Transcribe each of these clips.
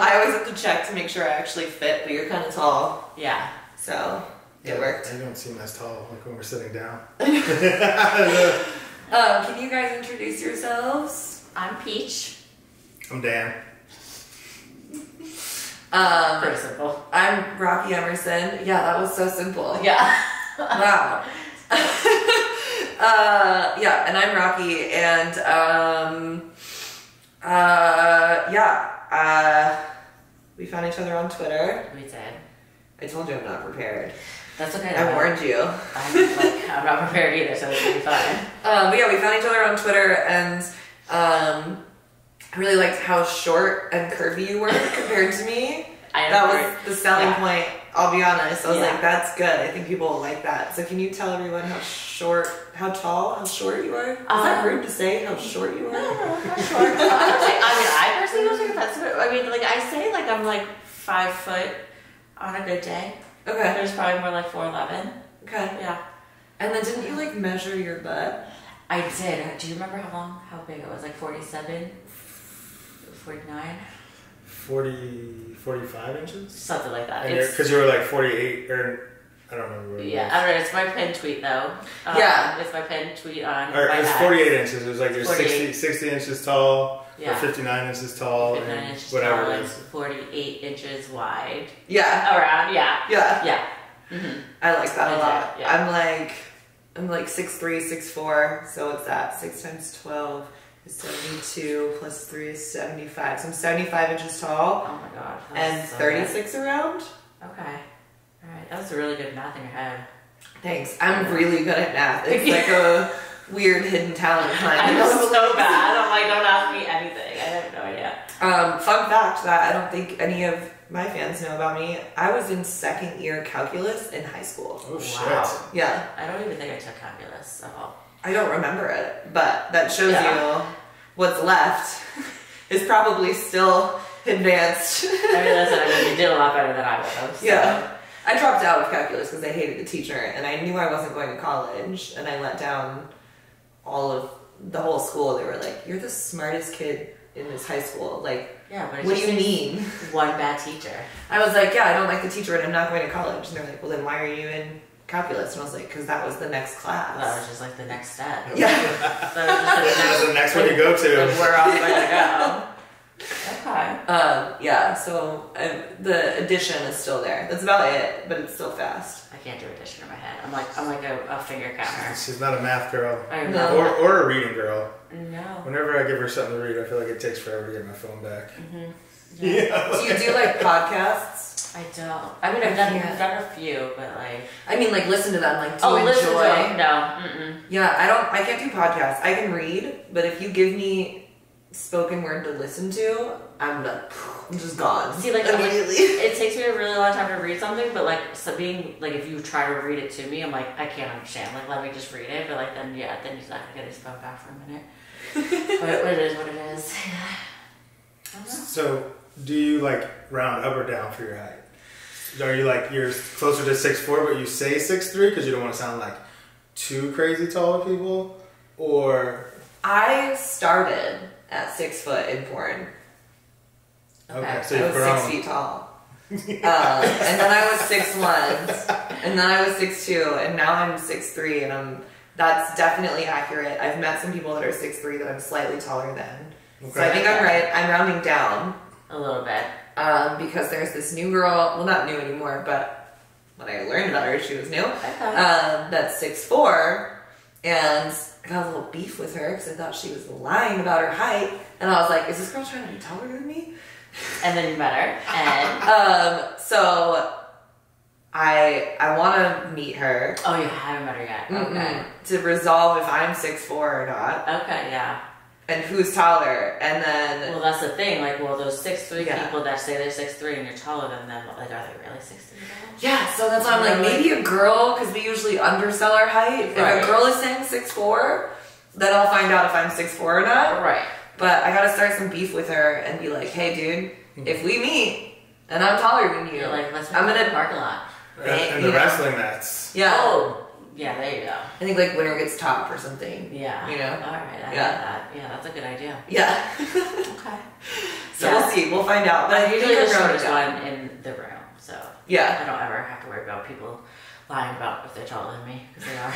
I always have to check to make sure I actually fit, but you're kind of tall, Yeah. so it worked. You don't seem as tall like when we're sitting down. Um, can you guys introduce yourselves? I'm Peach. I'm Dan. Um, Pretty simple. I'm Rocky Emerson. Yeah, that was so simple. Yeah. Wow. uh, yeah, and I'm Rocky, and um, uh, yeah, uh, we found each other on Twitter. we did. I told you I'm not prepared. That's okay. I warned you. I'm like I'm not prepared either, so it's gonna be fine. Um, but yeah, we found each other on Twitter, and um, I really liked how short and curvy you were compared to me. I That was the selling Yeah. point. I'll be honest. I was Yeah. like, that's good. I think people will like that. So can you tell everyone how short, how tall, how short you are? Is that Um, rude to say how short you are? no, I'm not sure. I don't I mean, I personally don't think that's. I mean, like I say, like I'm like five foot on a good day. Okay. There's probably more like four eleven. Okay. Yeah. And then didn't you like measure your butt? I did. Do you remember how long, how big it was? Like 47? 49? 40, 45 inches? Something like that. And because you were like 48, or I don't remember what it yeah, was. I don't know. It's my pin tweet though. Um, Yeah. It's my pin tweet on. Or my it was ex. 48 inches. It was like you're 60, 60 inches tall, Yeah. or 59 inches tall, 59 and inches whatever tall and is. 48 inches wide. Yeah. Around, yeah. Yeah. Yeah. hmm I like that I a did, lot. yeah. I'm like, I'm like six three, six four. So it's that? Six times twelve is seventy-two. Plus three is seventy-five. So I'm seventy-five inches tall Oh my god. and so thirty-six around. Okay. All right. That was a really good math in your head. Thanks. I'm really good at math. It's like a weird hidden talent of mine. I know it's so bad. I'm like, don't ask me anything. I have no idea. Um, fun fact that I don't think any of my fans know about me. I was in second year calculus in high school. Oh, shit. Yeah. I don't even think I took calculus at all. I don't remember it, but that shows Yeah. you what's left is probably still advanced. I mean, listen, I mean, you did a lot better than I would have. So. yeah. I dropped out of calculus because I hated the teacher and I knew I wasn't going to college and I let down all of the whole school. They were like, You're the smartest kid in this high school. Like, Yeah, but what do you mean? One bad teacher. I was like, Yeah, I don't like the teacher and I'm not going to college. And they're like, Well, then why are you in calculus? And I was like, Because that was the next class That was just like the next step. Yeah. That was just That's like the next one you go like, to. where else am I gonna go? Okay. Um, yeah, so um, the addition is still there. That's about it, but it's still fast. I can't do addition in my head. I'm like I'm like a, a finger counter. She's not a math girl. I No. know. Or, or a reading girl. No. Whenever I give her something to read, I feel like it takes forever to get my phone back. Mm-hmm. Yeah. Do you do like podcasts? I don't. I mean, I've done, I've done a few, but like. I mean, like listen to them. Like, do oh, you listen to enjoy? them. No. Mm-mm. Yeah, I don't. I can't do podcasts. I can read, but if you give me spoken word to listen to, I'm done. I'm just gone. See, like, I'm like- immediately. It takes me a really long time to read something, but like, so being like, if you try to read it to me, I'm like, I can't understand. Like, let me just read it. But like, then yeah, then he's not gonna get his phone back for a minute. but it is what it is. I don't know. So, do you like round up or down for your height? Are you like you're closer to six four, but you say six three because you don't want to sound like too crazy tall to people, or I started at six foot in porn. okay, so I you've was grown. six feet tall. uh, and then I was six one, and then I was six two, and now I'm six three, and I'm that's definitely accurate. I've met some people that are six three that I'm slightly taller than, okay. so I think I'm right. I'm rounding down A little bit. um, because there's this new girl. Well, not new anymore, but when I learned about her, she was new. Okay. Um, that's six four, and I got a little beef with her because I thought she was lying about her height, and I was like, "Is this girl trying to be taller than me?" and then you met her, and Um, so I I want to meet her oh, you haven't met her yet. Okay. To resolve if I'm six four or not, Okay. Yeah. And who's taller, and then Well, that's the thing. Like, well, those six three Yeah. people that say they're six three and you're taller than them, like, are they really six three? yeah, so that's why I'm like maybe a girl because we usually undersell our height. If Right. a girl is saying six four, then I'll find out if I'm six four or not. Right. But I gotta start some beef with her and be like, hey, dude, mm-hmm. if we meet and I'm taller than you, You're like, let's I'm in gonna the parking lot. And, and the know. wrestling mats. yeah. Oh, yeah. There you go. I think like winner gets top or something. Yeah. You know? All right. I Yeah. like that. Yeah, that's a good idea. Yeah. Okay. So Yeah. we'll see. We'll find out. But I I'm usually think the I'm going shortest one in the room, so Yeah. I don't ever have to worry about people lying about if they're taller than me because they are.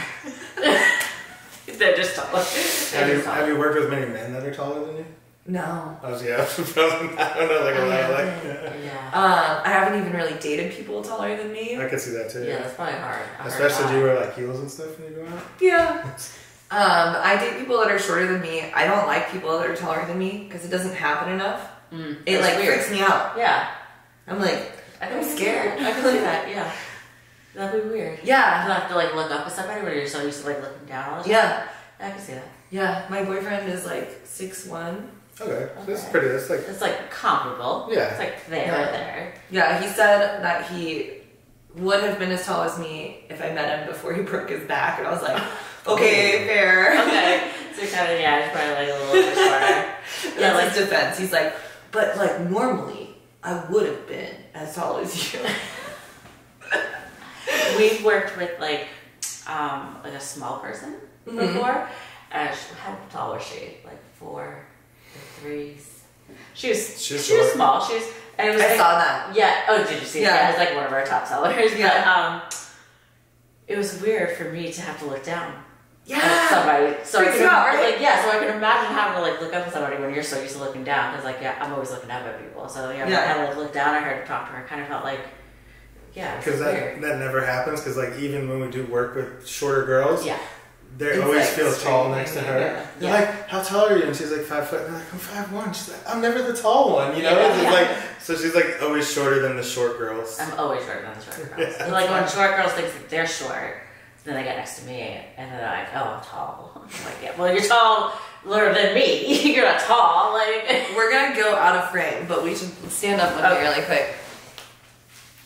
they're just taller. Have They're you just have you worked with many men that are taller than you? No. I was yeah. I don't know like a lot of like. Yeah. Yeah. Um, I haven't even really dated people taller than me. I could see that too. Yeah, that's probably hard. I Especially that. do you wear like heels and stuff when you go out? Yeah. Um, I date people that are shorter than me. I don't like people that are taller than me because it doesn't happen enough. Mm, It that's like weird. freaks me out. Yeah, I'm like, I I'm scared. I can see that. Yeah, that'd be weird. Yeah. You yeah, have to like look up at somebody when you're so used to like looking down. All the yeah, I can see that. yeah. My boyfriend is like six one. Okay, so this is pretty. That's like It's like comparable. Yeah. It's like there, Yeah. there. Yeah, he said that he would have been as tall as me if I met him before he broke his back, and I was like, okay, fair. Okay, so kind of yeah, he's probably like a little bit shorter. That's like- his defense. He's like, but like normally I would have been as tall as you. We've worked with like um like a small person Mhm. before. Uh, she, how tall was she? Like four, threes. She was She's she was small. She was and it was I like, saw that. Yeah. Oh, did you see? Yeah. Yeah. It was like one of our top sellers. Yeah. But um, it was weird for me to have to look down at Yeah. somebody. So I Freaks could, out, right? like yeah. So I can imagine having to like look up at somebody when you're so used to looking down. Because like yeah, I'm always looking up at people. So yeah, when Yeah. I had to like look down. I heard to talk to her. I kind of felt like yeah, it's because weird. that that never happens. Because like even when we do work with shorter girls, Yeah. They always like, feel tall next to her. Yeah. They're Yeah. like, "How tall are you?" And she's like five foot. And they're like, "I'm five one." She's like, "I'm never the tall one," you know. Yeah. Yeah. like so she's like always shorter than the short girls. I'm always shorter than the short girls. Yeah. like when short girls think that they're short, then they get next to me and then they're like, "Oh, I'm tall." I'm like, "Yeah, well, you're taller than me. you're not tall." Like, We're gonna go out of frame, but we should stand up one Okay. here oh. really quick.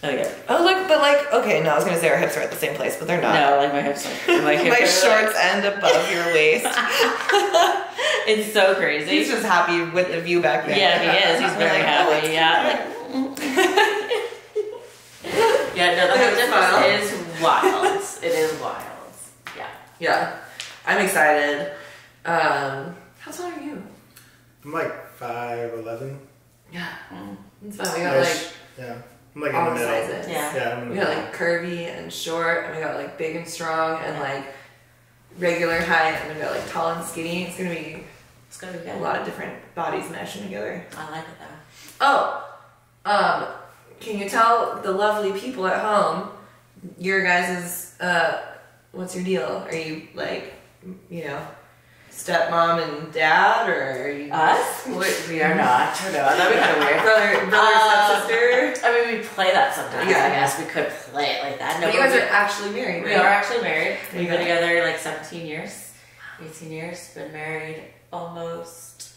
Okay. Oh look, but like okay, no, I was gonna say our hips are at the same place, but they're not. no, like my hips, are, my, hips My are shorts end above your waist. It's so crazy. He's just happy with the view back there. yeah, he is. He's very Like, happy. Yeah. yeah. No, the hip difference is wild. It is wild. Yeah. Yeah, I'm excited. Um, how tall are you? I'm like five eleven. Yeah, Mm. it's fun. We got like yeah. I'm like all the the middle. sizes. Yeah. Yeah, I'm in the We got middle. like curvy and short, and we got like big and strong, and like regular height, and we got like tall and skinny. It's gonna be It's gonna be good. a lot of different bodies meshing together. I like it though. Oh, um, can you tell the lovely people at home your guys' uh, what's your deal? Are you like, you know, stepmom and dad, or are you Us? We, we are not. No, that'd be kind of weird. brother, brother, Uh, stepsister? I mean, we play that sometimes. Yeah. I guess we could play it like that. No, But you guys are actually married, we right? are actually married. We've been together like 17 years, 18 years. Been married almost.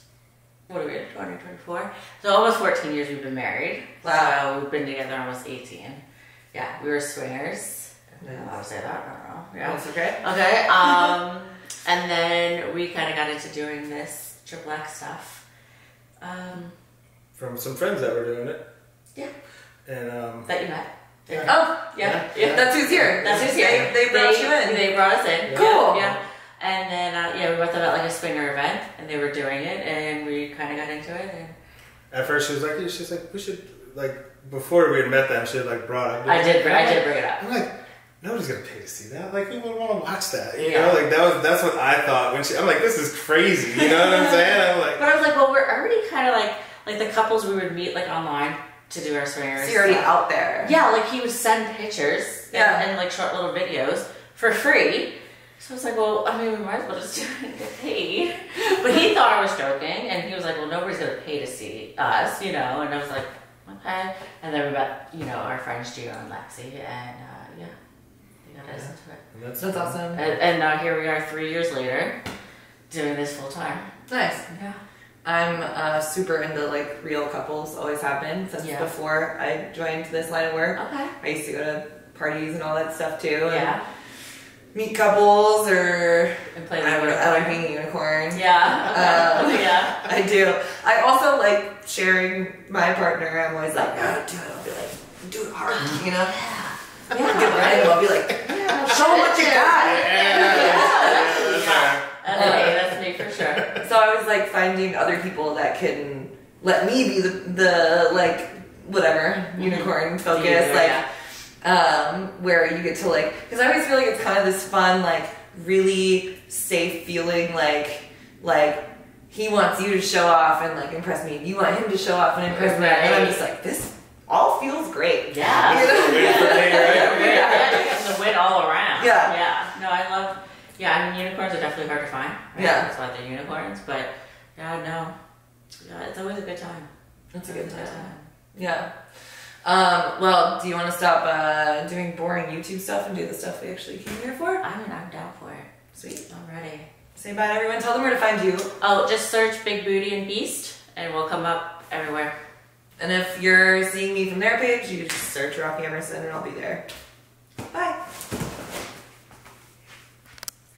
What are we? at? 2024. So almost 14 years we've been married. Wow. So we've been together almost 18. Yeah, we were swingers. Nice. I would say that. I don't know. Yeah. That's okay. Okay. Um, and then we kind of got into doing this triple X stuff. Um, From some friends that were doing it. Yeah. And um, that you met. Yeah. Oh, Yeah. Yeah. Yeah. that's who's here. That's who's They, here. they brought you in. They brought us in. Yeah. Cool. Yeah. yeah. And then uh, yeah, we met them at like a swinger event, and they were doing it, and we kind of got into it. And at first she was like, she's like, we should like before we had met them, she had like brought up. I did. br- I did bring it up. I'm like, nobody's gonna pay to see that. Like, who would want to watch that? You Yeah. know, like that was that's what I thought when she. I'm like, this is crazy. You know what I'm saying? I'm like, But I was like, well, we're already kind of like like the couples we would meet like online to do our swingers. So you're already out there. Yeah, like he would send pictures and- Yeah. and, like short little videos for free. So I was like, well, I mean, we might as well just do it and get paid. But he thought I was joking, and he was like, well, nobody's gonna pay to see us, you know. And I was like, okay. And then we met, you know, our friends Gio and Lexi, and uh, yeah, they got us it. and that's, That's awesome. And, and now here we are, three years later, doing this full time. Nice. Yeah. I'm uh, super into like real couples, always have been since Yeah. before I joined this line of work. Okay. I used to go to parties and all that stuff too. and Yeah. meet couples or And play I, the would, I like being a unicorn. Yeah. Um, yeah. I do. I also like sharing my partner. I'm always like, oh, do it. I'll be like, do it hard, you know? Yeah. Get behind him. I'll be like, show them what you got. Yeah. That's me. That's me for sure. So I was like finding other people that can let me be the the like whatever unicorn focus Either, like yeah. um, where you get to like because I always feel like it's kind of this fun like really safe feeling like like he wants you to show off and like impress me you want him to show off and impress me and I'm just like this all feels great Yeah. You know? Wait for me, right? Yeah, yeah, you get the win all around. Yeah. Yeah. No, I love. Yeah, I mean unicorns are definitely hard to find. Right? Yeah. That's why they're unicorns. But yeah, no. Yeah, it's always a good time. It's a good It's time. Yeah. Um, well, do you want to stop uh, doing boring YouTube stuff and do the stuff we actually came here for? I mean, I'm down for it. Sweet. I'm ready. Say bye to everyone. Tell them where to find you. Oh, just search Big Booty and Beast, and we'll come up everywhere. And if you're seeing me from their page, you just search Rocky Emerson and I'll be there.